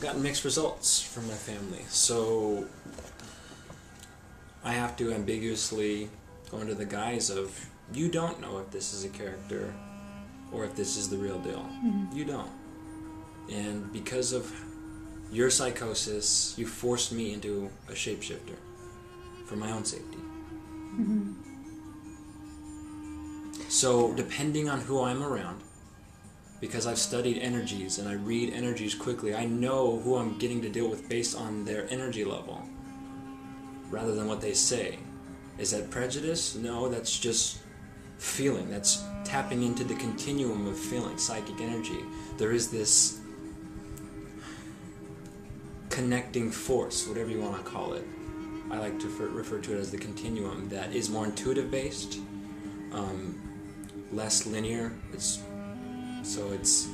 gotten mixed results from my family. So I have to ambiguously go under the guise of you don't know if this is a character or if this is the real deal. Mm-hmm. You don't. And because of your psychosis, you forced me into a shapeshifter for my own safety. Mm-hmm. So, depending on who I'm around, because I've studied energies and I read energies quickly, I know who I'm getting to deal with based on their energy level rather than what they say. Is that prejudice? No, that's just feeling. That's tapping into the continuum of feeling, psychic energy. There is this connecting force, whatever you want to call it. I like to refer, to it as the continuum that is more intuitive based, um, less linear. It's so it's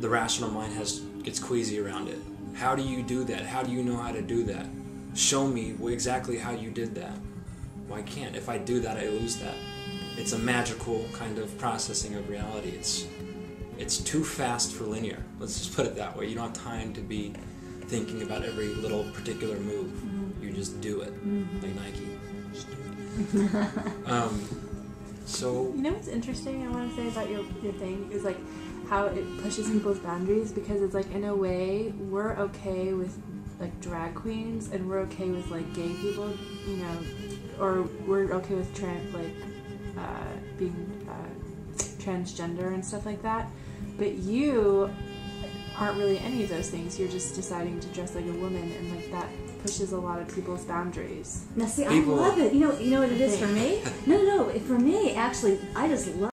the rational mind has gets queasy around it. How do you do that? How do you know how to do that? Show me exactly how you did that. Well, I can't. If I do that, I lose that. It's a magical kind of processing of reality. It's it's too fast for linear. Let's just put it that way. You don't have time to be thinking about every little particular move. You just do it, like Nike. Just do it. um, so You know what's interesting? I want to say about your your thing is like how it pushes people's boundaries because it's like in a way we're okay with like drag queens and we're okay with like gay people, you know, or we're okay with trans like uh, being uh, transgender and stuff like that. But you aren't really any of those things. You're just deciding to dress like a woman, and like that pushes a lot of people's boundaries. Now, see, People- I love it. You know, you know what it is for me? No, no, no. For me, actually, I just love.